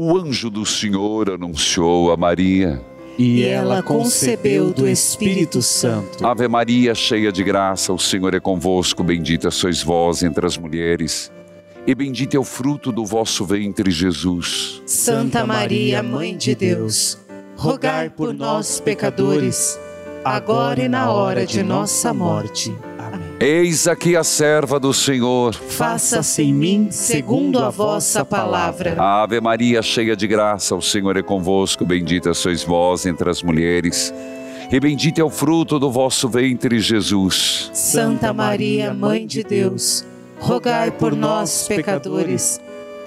o anjo do Senhor anunciou a Maria. E ela concebeu do Espírito Santo. Ave Maria, cheia de graça, o Senhor é convosco. Bendita sois vós entre as mulheres. E bendito é o fruto do vosso ventre, Jesus. Santa Maria, Mãe de Deus, rogai por nós, pecadores, agora e na hora de nossa morte. Eis aqui a serva do Senhor. Faça-se em mim segundo a vossa palavra. Ave Maria, cheia de graça, o Senhor é convosco. Bendita sois vós entre as mulheres. E bendito é o fruto do vosso ventre, Jesus. Santa Maria, Mãe de Deus, rogai por nós, pecadores,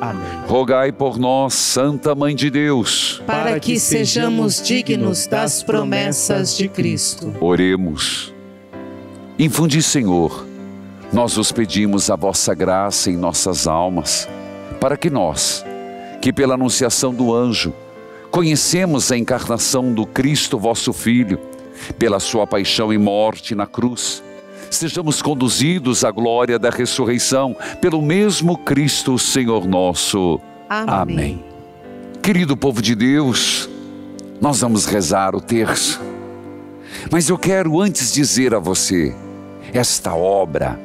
Amém. Rogai por nós, Santa Mãe de Deus, Para que sejamos dignos das promessas de Cristo. Oremos. Infundi, Senhor, nós os pedimos a vossa graça em nossas almas, para que nós, que pela anunciação do anjo, conhecemos a encarnação do Cristo, vosso Filho, pela sua paixão e morte na cruz, sejamos conduzidos à glória da ressurreição pelo mesmo Cristo, Senhor nosso. Amém. Querido povo de Deus, nós vamos rezar o terço. Mas eu quero antes dizer a você, esta obra,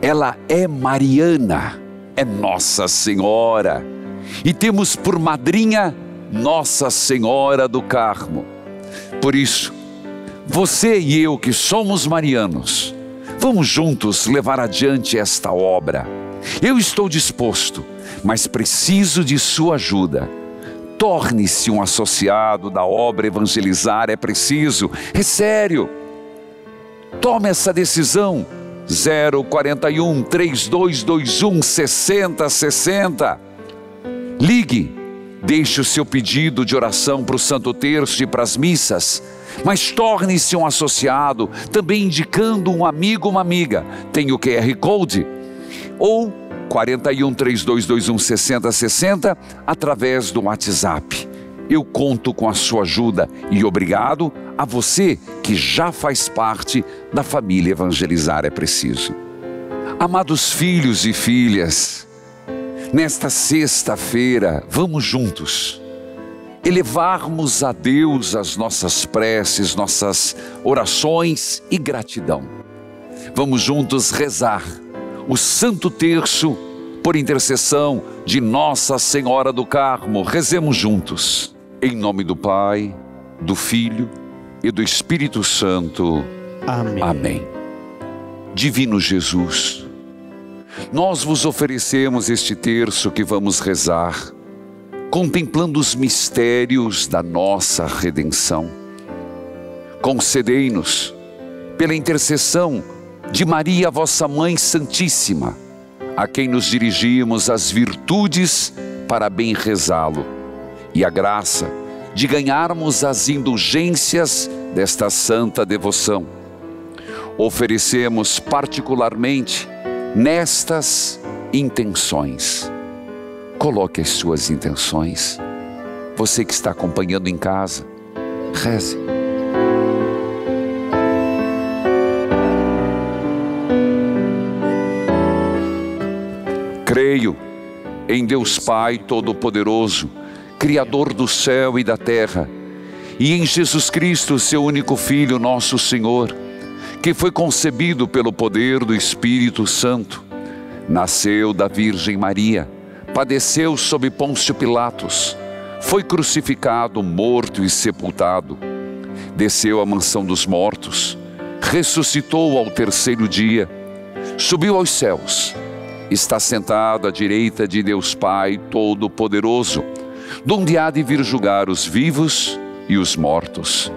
ela é mariana, é Nossa Senhora. E temos por madrinha Nossa Senhora do Carmo. Por isso, você e eu que somos marianos, vamos juntos levar adiante esta obra. Eu estou disposto, mas preciso de sua ajuda. Torne-se um associado da obra evangelizar, é preciso, é sério. Tome essa decisão. 041 3221 6060. Ligue, deixe o seu pedido de oração para o Santo Terço e para as missas, mas torne-se um associado, também indicando um amigo, uma amiga. Tem o QR Code ou 41 3221 6060 através do WhatsApp. Eu conto com a sua ajuda e obrigado a você que já faz parte da família Evangelizar é Preciso. Amados filhos e filhas, nesta sexta-feira, vamos juntos elevarmos a Deus as nossas preces, nossas orações e gratidão. Vamos juntos rezar o Santo Terço por intercessão de Nossa Senhora do Carmo. Rezemos juntos. Em nome do Pai, do Filho e do Espírito Santo. Amém. Amém. Divino Jesus, nós vos oferecemos este terço que vamos rezar, contemplando os mistérios da nossa redenção. Concedei-nos, pela intercessão de Maria, vossa Mãe Santíssima, a quem nos dirigimos as virtudes para bem rezá-lo, e a graça de ganharmos as indulgências desta santa devoção. Oferecemos particularmente nestas intenções. Coloque as suas intenções. Você que está acompanhando em casa, reze. Creio em Deus Pai Todo-Poderoso, Criador do céu e da terra, e em Jesus Cristo, seu único Filho, nosso Senhor, que foi concebido pelo poder do Espírito Santo, nasceu da Virgem Maria, padeceu sob Pôncio Pilatos, foi crucificado, morto e sepultado, desceu à mansão dos mortos, ressuscitou ao terceiro dia, subiu aos céus, está sentado à direita de Deus Pai Todo-Poderoso, donde há de vir julgar os vivos e os mortos.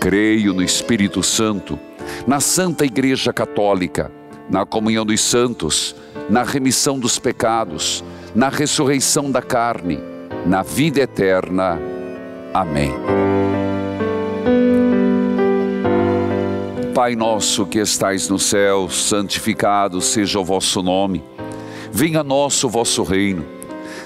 Creio no Espírito Santo, na Santa Igreja Católica, na comunhão dos santos, na remissão dos pecados, na ressurreição da carne, na vida eterna. Amém. Pai nosso que estais no céu, santificado seja o vosso nome. Venha a nós o vosso reino.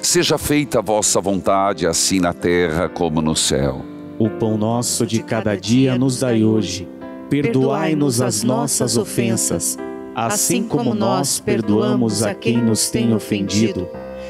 Seja feita a vossa vontade, assim na terra como no céu. O pão nosso de cada dia nos dai hoje. Perdoai-nos as nossas ofensas, assim como nós perdoamos a quem nos tem ofendido.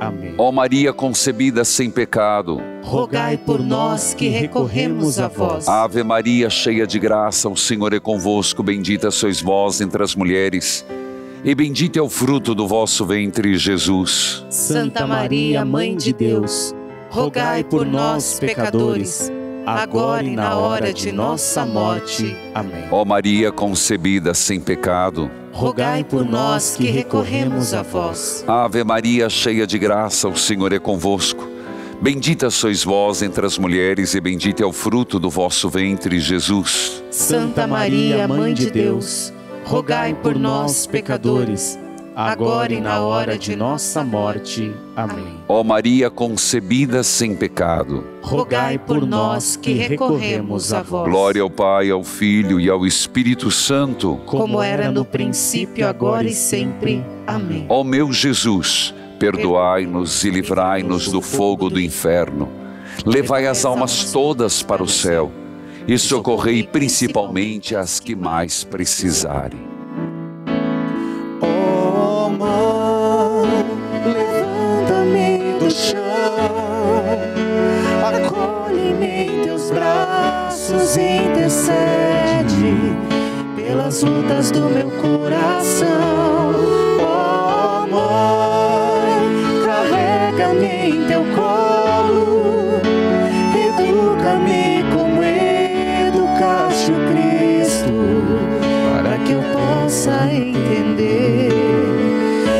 Amém. Ó Maria concebida sem pecado, rogai por nós que recorremos a vós. Ave Maria, cheia de graça, o Senhor é convosco, bendita sois vós entre as mulheres, e bendito é o fruto do vosso ventre, Jesus. Santa Maria, Mãe de Deus, rogai por nós, pecadores, agora e na hora de nossa morte. Amém. Ó Maria concebida sem pecado, rogai por nós que recorremos a vós. Ave Maria, cheia de graça, o Senhor é convosco. Bendita sois vós entre as mulheres, e bendito é o fruto do vosso ventre, Jesus. Santa Maria, Mãe de Deus, rogai por nós, pecadores, agora e na hora de nossa morte. Amém. Ó Maria concebida sem pecado, rogai por nós que recorremos a vós. glória ao Pai, ao Filho e ao Espírito Santo. como era no princípio, agora e sempre. Amém. Ó meu Jesus, perdoai-nos e livrai-nos do fogo do inferno. Levai as almas todas para o céu e socorrei principalmente as que mais precisarem. E intercede pelas lutas do meu coração. Oh, mãe, carrega-me em teu colo, educa-me como educaste o Cristo para que eu possa entender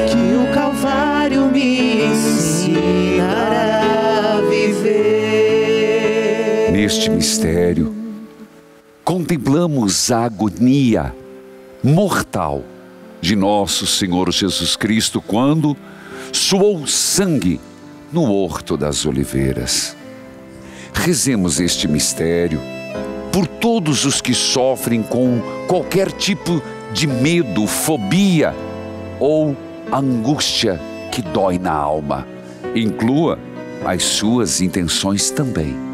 que o Calvário me ensinará a viver. Neste mistério, contemplamos a agonia mortal de nosso Senhor Jesus Cristo quando suou sangue no Horto das Oliveiras. Rezemos este mistério por todos os que sofrem com qualquer tipo de medo, fobia ou angústia que dói na alma. Inclua as suas intenções também.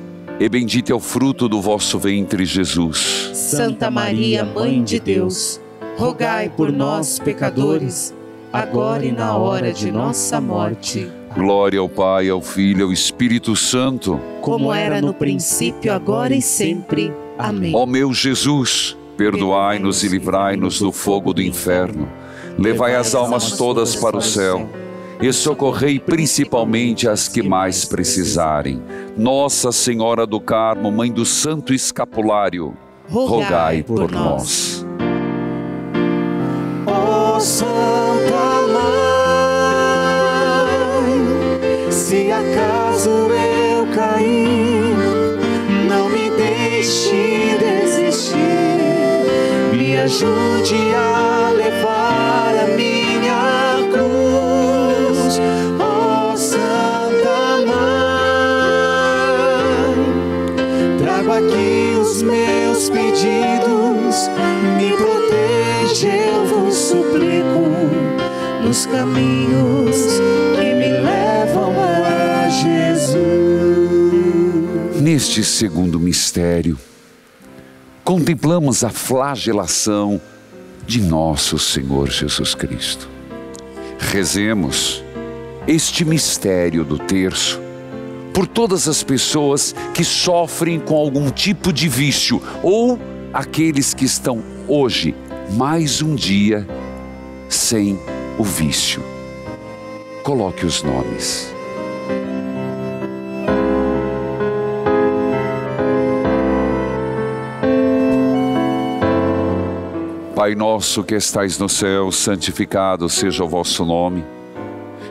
e bendito é o fruto do vosso ventre, Jesus. Santa Maria, Mãe de Deus, rogai por nós, pecadores, agora e na hora de nossa morte. Glória ao Pai, ao Filho e ao Espírito Santo, como era no princípio, agora e sempre. Amém. Ó meu Jesus, perdoai-nos e livrai-nos do fogo do inferno. Levai as almas todas para o céu e socorrei principalmente as que mais precisarem. Nossa Senhora do Carmo, Mãe do Santo Escapulário, rogai, por, por nós. Ó oh, Santa Mãe, se acaso eu cair, não me deixe desistir, me ajude a levar meus pedidos, me protege, eu vos suplico, nos caminhos que me levam a Jesus. Neste segundo mistério, contemplamos a flagelação de nosso Senhor Jesus Cristo. Rezemos este mistério do terço por todas as pessoas que sofrem com algum tipo de vício ou aqueles que estão hoje mais um dia sem o vício. Coloque os nomes. Pai nosso que estais no céu, santificado seja o vosso nome.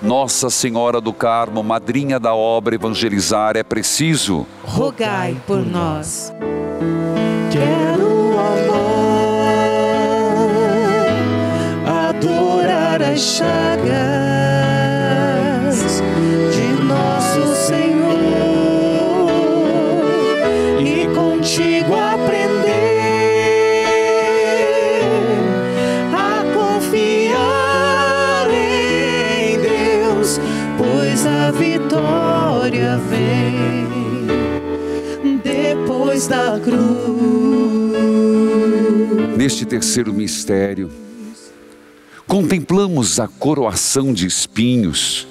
Nossa Senhora do Carmo, madrinha da obra evangelizar, é preciso. Rogai por nós. Quero amar, adorar as chagas da cruz. Neste terceiro mistério, contemplamos a coroação de espinhos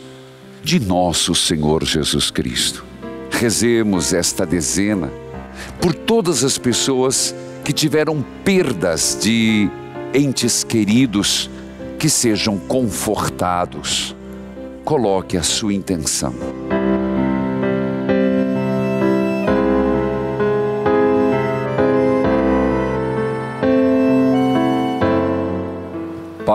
de nosso Senhor Jesus Cristo. Rezemos esta dezena por todas as pessoas que tiveram perdas de entes queridos que sejam confortados. Coloque a sua intenção.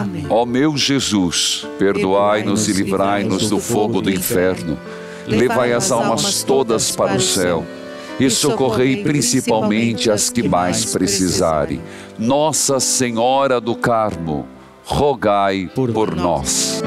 Amém. Ó meu Jesus, perdoai-nos e livrai-nos do fogo do inferno. Levai as almas todas para o céu e socorrei principalmente as que mais precisarem. Nossa Senhora do Carmo, rogai por nós.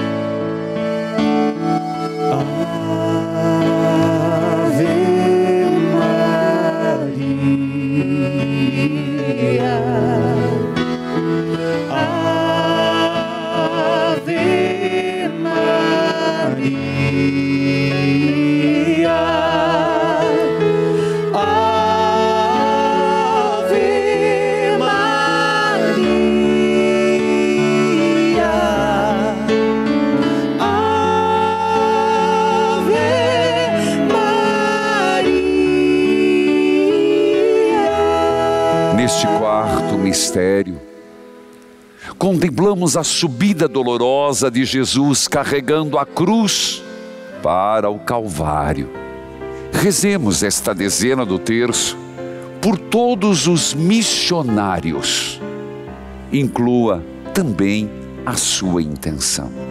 Contemplamos a subida dolorosa de Jesus carregando a cruz para o Calvário. Rezemos esta dezena do terço por todos os missionários. Inclua também a sua intenção.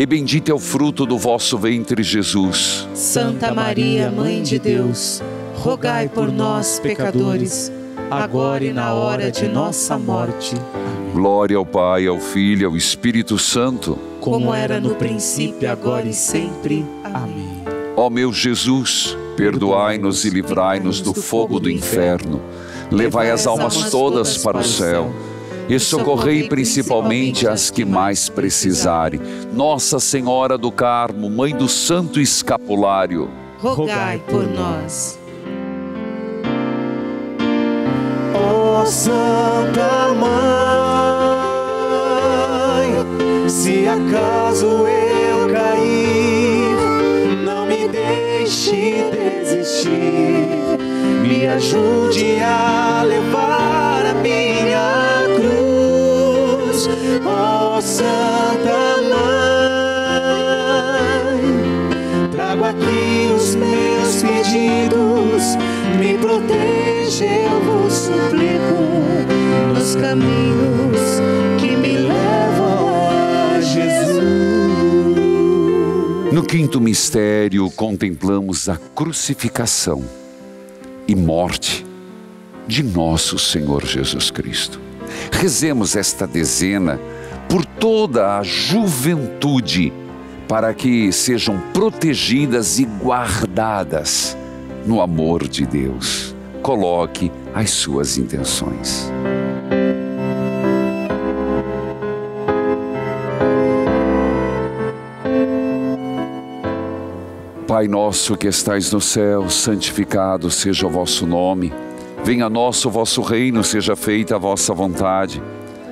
e bendito é o fruto do vosso ventre, Jesus. Santa Maria, Mãe de Deus, rogai por nós, pecadores, agora e na hora de nossa morte. Glória ao Pai, ao Filho e ao Espírito Santo, como era no princípio, agora e sempre. Amém. Ó meu Jesus, perdoai-nos e livrai-nos do fogo do inferno. Levai as almas todas para o céu e socorrei principalmente as que mais precisarem. Nossa Senhora do Carmo, Mãe do Santo Escapulário, rogai por nós. Ó oh, Santa Mãe, se acaso eu cair, não me deixe desistir, me ajude a levar ó oh, Santa Mãe. Trago aqui os meus pedidos, me proteja, eu vos suplico, nos caminhos que me levam a Jesus. No quinto mistério, contemplamos a crucificação e morte de nosso Senhor Jesus Cristo. Rezemos esta dezena por toda a juventude, para que sejam protegidas e guardadas no amor de Deus. Coloque as suas intenções. Pai nosso que estais no céu, santificado seja o vosso nome. Venha a nós o vosso reino, seja feita a vossa vontade,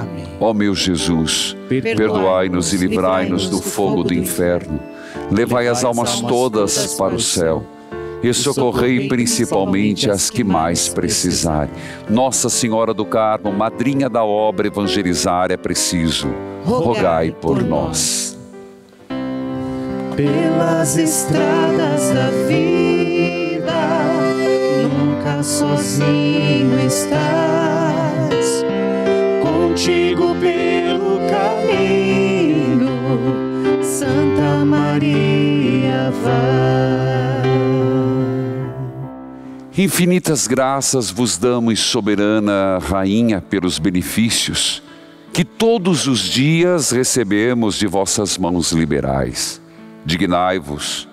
Amém. Ó meu Jesus, perdoai-nos e livrai-nos do fogo do inferno. Levai as almas todas para o céu e socorrei principalmente as que mais precisarem. Nossa Senhora do Carmo, madrinha da obra evangelizar, é preciso. Rogai por nós. Pelas estradas da vida, nunca sozinho estás. Caminho, Santa Maria vai. Infinitas graças vos damos, soberana Rainha, pelos benefícios que todos os dias recebemos de vossas mãos liberais. Dignai-vos,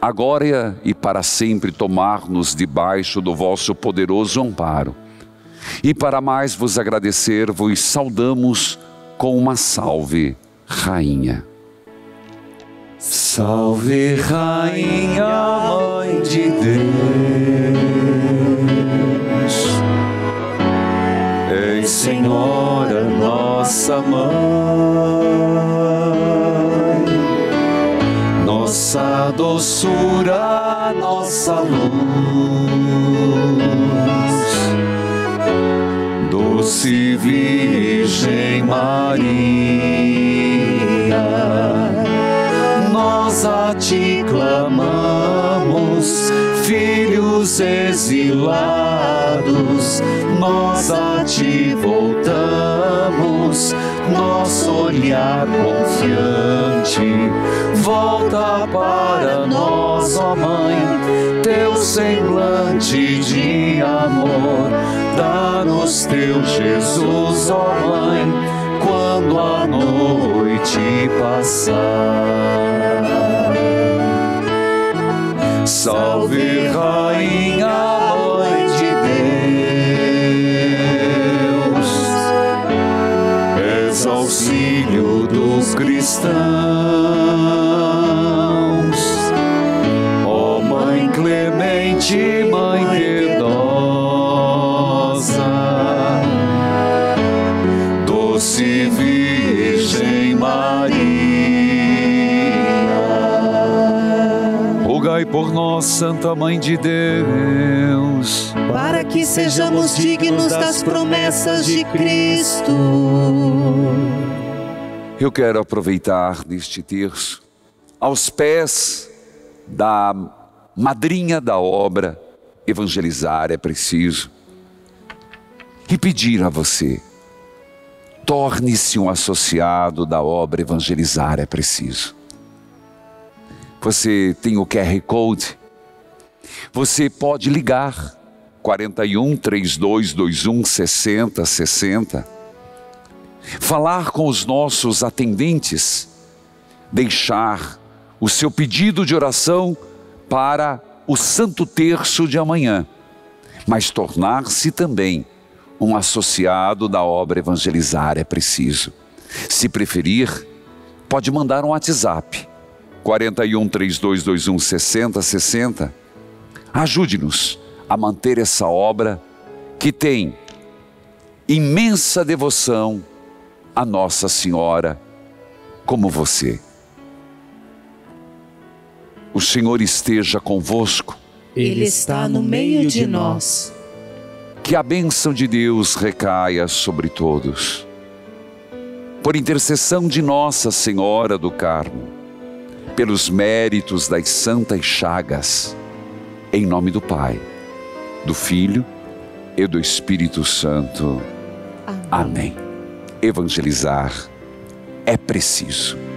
agora e para sempre, tomar-nos debaixo do vosso poderoso amparo. E para mais vos agradecer, vos saudamos com uma salve, Rainha. Salve, Rainha, Mãe de Deus. Ei, Senhora, nossa mãe, Maria nós a ti clamamos, filhos exilados, nós a ti voltamos, nosso olhar confiante. Volta para nós, ó Mãe, teu semblante de amor, dá-nos teu Jesus, ó Mãe a noite passar. Salve, Rainha, Mãe de Deus, és auxílio dos cristãos. Ó Mãe clemente, por nós, Santa Mãe de Deus, Para que sejamos dignos das promessas de Cristo. Eu quero aproveitar neste terço, aos pés da madrinha da obra, evangelizar é preciso, e pedir a você, torne-se um associado da obra evangelizar é preciso. Você tem o QR Code, você pode ligar 41 3221 6060 falar com os nossos atendentes, deixar o seu pedido de oração para o Santo Terço de amanhã, mas tornar-se também um associado da obra Evangelizar é preciso. Se preferir, pode mandar um WhatsApp 41 3221 6060. Ajude-nos a manter essa obra que tem imensa devoção a Nossa Senhora como você. O Senhor esteja convosco. Ele está no meio de nós. Que a bênção de Deus recaia sobre todos. Por intercessão de Nossa Senhora do Carmo, pelos méritos das santas chagas, em nome do Pai, do Filho e do Espírito Santo. Amém. Amém. Evangelizar é preciso.